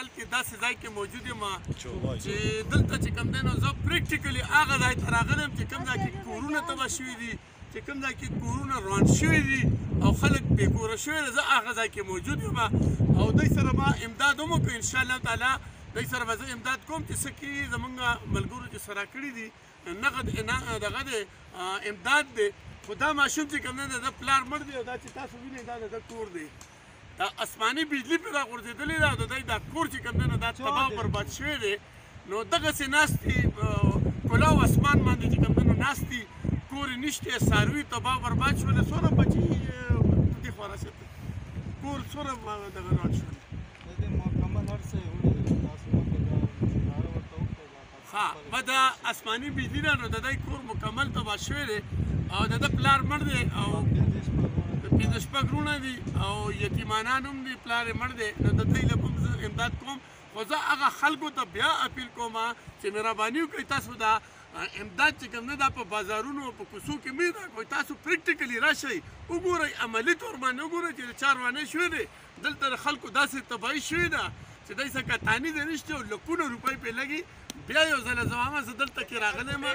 تل کې داسې ځای کې موجود یم چې دلته چې کوم دی نو زه پریکټیکلي هغه ځای ته راغلی یم چې کوم ځای کې کورونه تباه شوي دي چې کوم ځای کې کورونه روان شوي دي او خلک بې کوره شوي دي زه هغه ځای کې موجود یم او دوی سره ما امداد هم وکړو انشاءالله تعالی دوی سره به زه امداد کوم چې څه کېږي زمونږ ملګرو چې سره کړي دي نغد دغه دی امداد دی خو دا ماشوم چې کوم دی د پلار مړ دی او دا چې تاسو وینئ دا د کور دی دا اسماني بجلی په راغورځېدلې ده او د دوی دا کور چې کوم دی نو دا تباه او برباد شوی دی نو دغسې ناست دي کلا او اسمان باندې چې کوم دی نو ناست دي کور یې نشته څاروي تباه او برباد شول څومره بچي دې خوا رسېدل کور څومره دغه راټ شول ها ما دا اسماني بجلی نه نو د دې کور مکمل تبا شوی دی او د دې پلار مړ دی او پنځه شپږ رونه دي او یتیمانان هم دي پلار یې مړ دی نو د دې لپاره زه امداد کوم خو زه هغه خلکو ته بیا اپیل کوم چې مهرباني وکړئ تاسو دا امداد چې کوم نه دا په بازارونو او په کوڅو کې مې راکوي تاسو پریکټیکلی راشئ وګورئ عملي طور باندې وګورئ چې چاروانه شوې دی دلته د خلکو داسې تباهي شوې ده چې دای څه کتانی دی نشته او لکونه روپۍ پې لګي بیا یو ځل زمامه زه دلته کې راغلی ما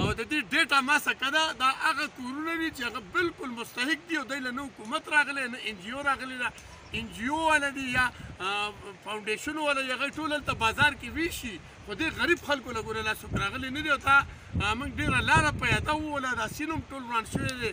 او د دې ډیټا ما سکه ده دا هغه کورونه دي چې هغه بالکل مستحق دي او دای له نو حکومت راغلی نه ان جی او راغلی ده ان جی او ولا دي یا فاونډیشن ولا یغه ټول ته بازار کې ویشي خو دې غریب خلکو لګول لا سوک راغلی نه دی او تا موږ ډیره لار پیاده وولا دا سینم ټول روان شوی دی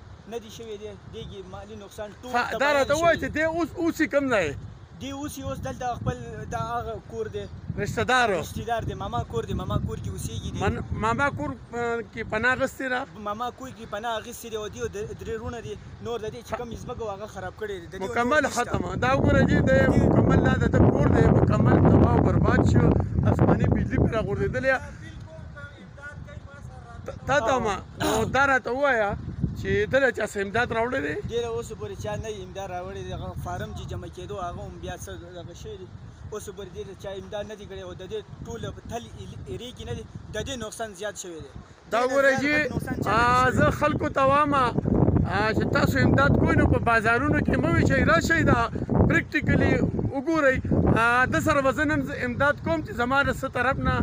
نه دی شوی دی دیږي مالی نقصان ټول تباہ دا راته وای چې دی اوس اوسې کم ځای دی اوسې اوس دلته خپل د هغه کور دی رشتہ دار رشتہ دار دی ماما کور دی ماما کور کې اوسېږي دی ماما کور کې پناه غستې را ماما کور کې پناه غستې دی او دی درې رونه دی نور د دې چې کم ځمکه هغه خراب کړی دی مکمل ختم دا وګوره دی د مکمل دا د کور دی مکمل تباہ او برباد شو اسماني بجلی پر غورځېدلې تا ته ما نو دا راته وایا چې دله چا سه امداد راوړی دی ډېره اوس پورې چا نه امداد راوړی دی هغه فارم چې جمع کېدو هغه هم بیا څه دغه شوی دی اوس پورې دې چا امداد نه دی کړی او د دې ټول په تل ایرې کې نه دی د دې نقصان زیات شوی دی دا وګوره چې زه خلکو ته وایم چې تاسو امداد کوئ نو په بازارونو کې مه ویشئ راشئ دا پریکټیکلي وګورئ د سره به زه نن امداد کوم چې زما د څه طرف نه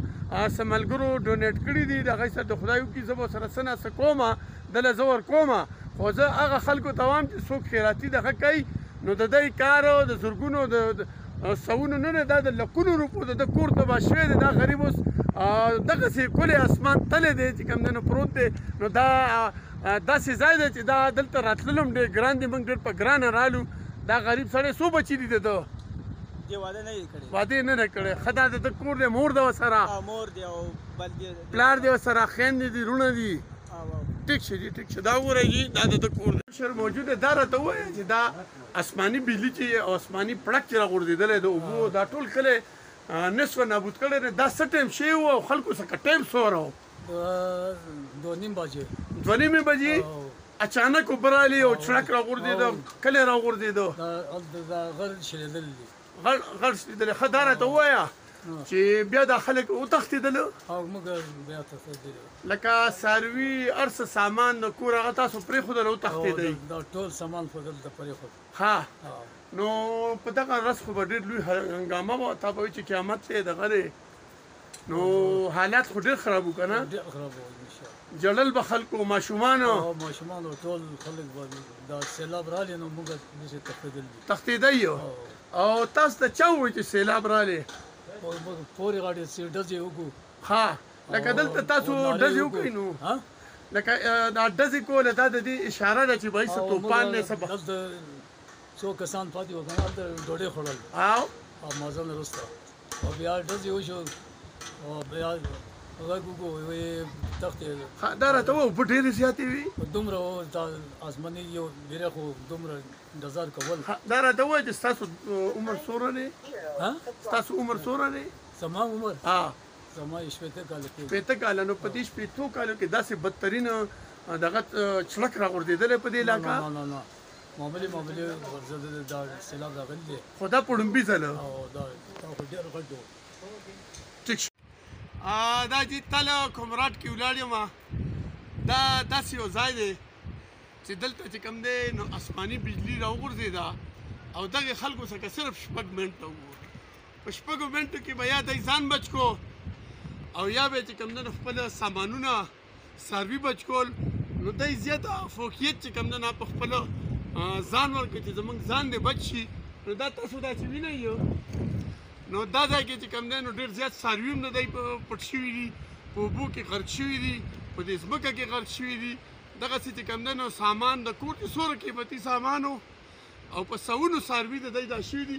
سه ملګرو ډونیټ کړی دی دغه سره د خدای کی زبو سره سنا سکوما دل زور کوما خو زه هغه خلکو توام چې څوک خیراتی دغه کوي نو د دې کار او د زورګونو د سونو نه نه د لکونو روپو د کور ته بشوي دا غریب اوس دغه سي کولې اسمان تل دی چې کم دنو پروت دی نو دا داسې ځای دی چې دا دلته راتللم ډېر ګران دی موږ ډېر په ګرانه رالو دا غریب سړی څو بچي دي د ده دی واده نه یې کړی واده نه دی کړی ښه دا د ده کور دی مور ده ورسره مور دی او بل دی پلار دی ورسره خویندې دي وروڼه دي ټیک شه جی ټیک شه دا وګورئ جی دا د ده کور دی شر موجود دی دا راته ووایه چې دا اسماني بجلي چې او اسماني پړک چې راغورځېدلی د اوبو دا ټول کلی نصف نابود کړی دی دا څه ټایم شوی و او خلکو څخه ټایم څومره و دوه نیم بجې دوه نیمې بجې اچانک اوبه رالې او چړک راغورځېده کلی راغورځېده غل شلېدل دي غړ غړ سپیدل خه دا راته وایا چې بیا دا خلک او تختیدل او موږ بیا تختیدل لکه ساروی ارس سامان د کور هغه تاسو پرې خو درو تختیدل دا ټول سامان خو دلته پرې خو ها نو په دغه رس خو ډېر لوی هنګامه و تا به چې قیامت ته دغه نو حالات خو ډېر خراب وو که نه ډېر خراب وو ان شاء الله جړل به خلکو ماشومانو او ماشومانو ټول خلک به دا سیلاب رالی نو موږ داسې تښتېدل دي تښتېدی یو او تاسو ته چا وویل چې سیلاب رالی موږ پورې غاړې سې ډزې وکړو ها لکه دلته تاسو ډزې وکړئ نو لکه دا ډزې کوله دا د دې اشاره ده چې وایي څه توپان دی څه به دلته څو کسان پاتې وو که نه هلته ډوډۍ خوړل او مازن وروسته او بیا ډزې وشو او بیا غږ وکړو وی تختې دا راته وو په ډېرې زیاتې وي په دومره و دا آسماني یو ډېره خو دومره ډزار کول دا راته وو چې ستاسو عمر څوره دی ستاسو عمر څوره دی زما عمر ها زما شپېته کاله کې شپېته کاله نو په دې شپېتو کالو کې داسې بدترین دغه چړک راغورځېدلی په دې علاقه معاملې معاملې ورځل دا سیلاب راغلی دی خو دا په ړومبي ځل او دا دا خو ډېر غټ و ټیک شو دا جی تل کومراټ کې ولاړ یم دا داسې یو ځای دی چې دلته چې کوم دی نو اسماني بجلی راوغورځېده او دغه خلکو څخه صرف شپږ منټه وو په شپږو منټو کې به یا دی ځان بچ کو او یا به چې کوم دی خپل سامانونه ساروی بچکول نو دای زیات فوقیت چې کم نه په خپل ځان ورکړي چې زمونږ ځان دې بچ شي نو دا تاسو دا چې وینئ یو نو دا ځای کې چې کم دی نو ډېر زیات څاروي هم د دی پټ شوي دي په اوبو کې غرق شوي دي په دې ځمکه کې غرق شوي دي دغسې چې کم دی نو سامان د کور کې څوره قیمتي سامان او په سوونو څاروي د دی دا شوي دي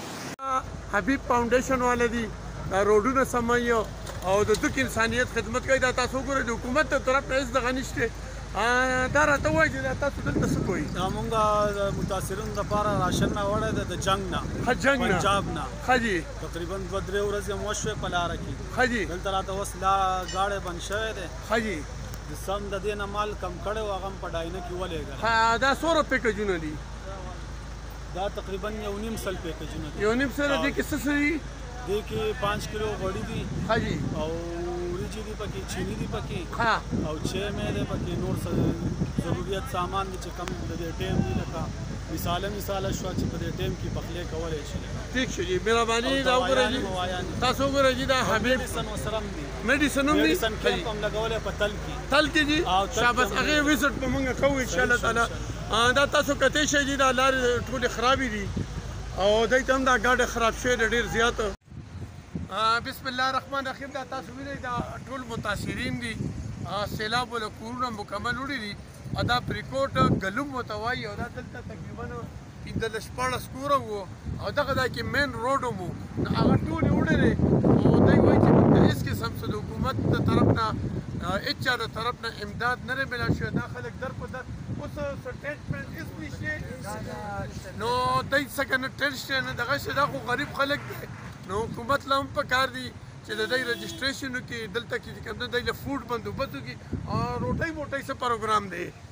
دا حبیب فاونډیشن والا دي دا روډونه سموي او د دک انسانیت خدمت کوي دا تاسو وګورئ د حکومت تر طرف نه هیڅ دغه نشته دا راته وایي چې دا تاسو دلته څه کوئ دا مونږ د متاثرینو لپاره راشن راوړی دی د جنګ نه ښه جنګ نه پنجاب نه ښه جي تقریبا دوه درې ورځې هم وشوې په لاره کې ښه جي دلته راته اوس لا ګاډی بند شوی دی ښه جي د سم د دې نه مال کم کړی و هغه هم په ډاینه کې ولېږه دا څو روپۍ کجونه دي دا تقریبا یو نیم سل پیکجونه دي یو نیم سل دي کې څه څه دي دې کې 5 کیلو غوړي دي حاجی او وریجې دي پکې چینی دي پکې ها او چې مې ده پکې نور څه ضرورت سامان دي چې کم د دې ټیم دی لکه مثال مثال شو چې په دې ټیم کې پخلې کولای شي لکه ٹھیک شو جی مهرباني دا وګورئ جی تاسو وګورئ جی دا حبیب سن وسرم دي میډیسن هم دي میډیسن کې هم لګولې په تل تل کې دي شابس هغه وزټ په مونږه کوو ان شاء الله تعالی دا تاسو کته شي دي دا لار ټول خرابې دي او دای تم دا ګاډه خراب شوی ډیر زیات بسم الله الرحمن الرحیم دا تاسو وینئ دا ټول متاثرین دي سیلاب ول کورونه مکمل وړي دي ادا پریکوټ ګلوم متوي او دا دلته تقریبا پنځه لس شپاړس کوره وو او دغه ځای کې مین روډ هم وو نو هغه ټولې وړلې او دوی وایي چې موږ ته هېڅ قسم څه د حکومت د طرف نه هېچا د طرف نه امداد نه دی ملا شوی دا خلک در په در اوس سټیټمنټ هېڅ نشته نو دوی څنګه نه ټل شته نه دغه شته دا خو غریب خلک دی نو حکومت له هم په کار دي چې د دوی رجسټریشن وکړي دلته کې چې کوم دی له فوډ بندوبست وکړي او روټۍ موټۍ څه پروګرام دی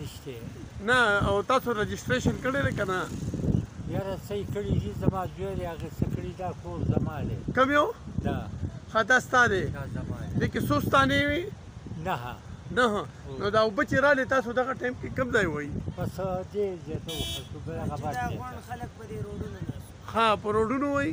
نشته نه او تاسو رجسټریشن کړی دی کنه یاره څه یې کړي دي زما زوی دی هغه څه کړي دا کور زما دی کوم یو دا ښه دا ستا دی دا زما دی دې کې څو ستانې وي نه نه نو دا اوبه چې راغلې تاسو دغه ټایم کې کوم ځای وایي بس دې زیاتو خلکو به هغه باندې خلک په دې روډونو ها په روډونو وایي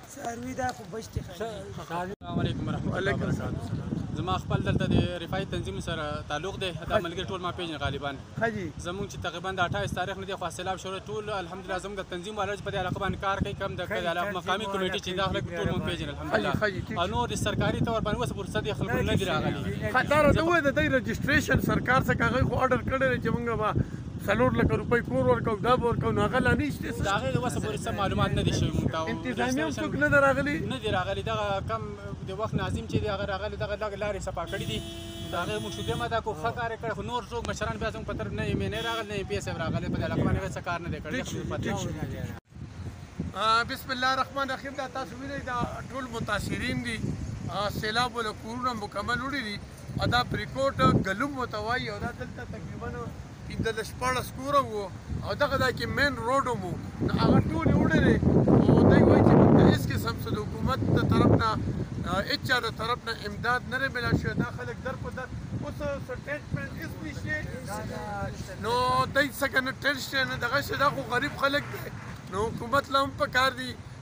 ساروی دا خو بچ دی السلام علیکم ورحمت الله وبرکاته زما خپل دلته د رفای تنظیم سره تعلق دی دا ملګری ټول ما پیژني غالبا زمونږ چې تقریبا د 28 تاریخ نه دی خو سیلاب شروع ټول الحمدلله زمونږ د تنظیم والو په دې علاقه باندې کار کوي کم د علاقه مقامي کمیټه چې دا خلک ټول مونږ پیژني الحمدلله او نور د سرکاري تور باندې وسه فرصت یې خلکو نه دی راغلی خطر ته وې د رجسټریشن سرکار څخه هغه خو آرډر کړی چې مونږ څلور لکه روپۍ کور ورکړو دا به ورکړو نو هغه لا نه شته څه د هغې د وسه پورې څه معلومات نه دي شوي مونږ ته او انتظامیه هم څوک نه ده راغلي نه دي راغلي دغه کم د وخت ناظم چې دی هغه راغلی دغه لږ لارې صفا کړي دي د هغې مونږ شکریه ادا کوو ښه کار یې کړی خو نور څوک مشران بیا زموږ په طرف نه ایم این اې راغلی نه ایم پي اې صاحب راغلی په دې علاقه باندې هغې څه کار نه دی کړی بسم الله الرحمن الرحیم دا تاسو وینئ دا ټول متاثرین دي سیلاب ولا کورونه مکمل وړي دي او دا پریکوټ ګلوم ورته وایي او دا دلته تقریبا پنځلس شپاړس کوره وو او دغه ځای کې مین روډ هم وو نو هغه ټولې وړې دی او دوی وایي چې موږ ته هېڅ قسم څه د حکومت د طرف نه هېچا د طرف نه امداد نه دی ملا شوی دا خلک در په در اوس سټیټمنټ هیڅ نشته نو دای څنګه نه ټیسټ نه دغه څه دا خو غریب خلک دي نو حکومت لا هم په کار دي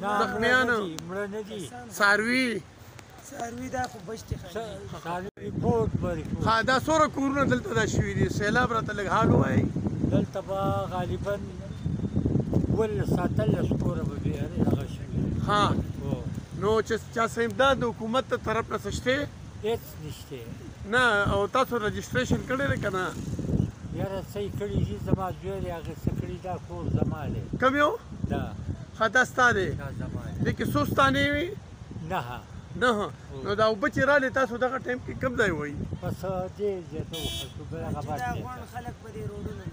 زخمیان مړه نه دي ساروي ساروي دا خو بشتي ساروي کوټ بری ها دا سوره کورونه دلته دا شوی دي سیلاب راته لګ حال وای دلته با غالبا ول ساتل سکور به بیا هغه شي ها نو چې چا سیم دا د حکومت ته طرف نه سشته هیڅ نشته نه او تاسو رجسټریشن کړی دی کنه یاره څه کړی چې زما زوی هغه څه کړی دا کور زما دی کوم یو دا خطا ستا دی دې کې څو ستانې وي نه نه نو دا وبه چې رالی تاسو دغه ټایم کې کوم ځای وای بس دې زیاتو خلکو بل هغه باندې دا افغان خلک په دې روډونو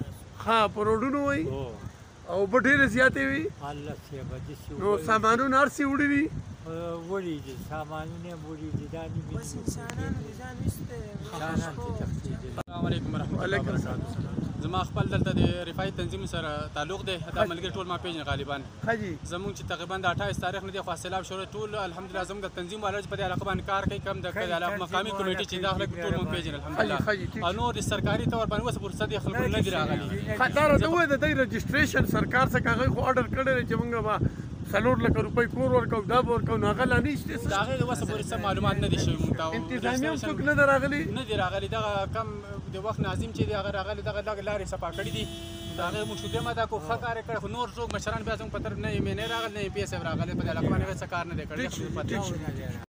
ها په روډونو وای او په ډېر زیاتې وي الله سي بده سي نو سامانونه ارسي وړي دي وړي دي سامانونه وړي دي دا نیمه السلام علیکم ورحمت الله وبرکاته زما خپل دلته د رفای تنظیم سره تعلق دی دا ملګری ټول ما پیژني غالبا زمونږ چې تقریبا د 28 تاریخ نه دی خو سلام شروع ټول الحمدلله زموږ د تنظیم والا چې په دې علاقه باندې کار کوي کم د علاقه مقامي کمیټه چې دا خلک ټول مونږ پیژني الحمدلله او نور د سرکاري تور باندې وسه فرصت یې خلکو نه دی راغلی خطر ته وې د رجسټریشن سرکار څخه هغه خو آرډر کړی چې مونږ به څلور لکه روپۍ کور ورکو دا به ورکو نو هغه لا نه شته د هغې اوسه پورې څه معلومات نه دي شوي مونږ ته انتظامیه هم څوک نه دی راغلی نه دی راغلی دغه کم د وخت ناظم چې دی هغه راغلی دغه لږ لارې صفا کړي دي د هغې مونږ شکریه ادا کوو ښه کار یې کړی خو نور څوک مشران بیا زموږ په طرف نه ایم این اې راغلی نه ایم پي ایس صاحب راغلی په دې علاقه باندې هغې څه کار نه دی کړی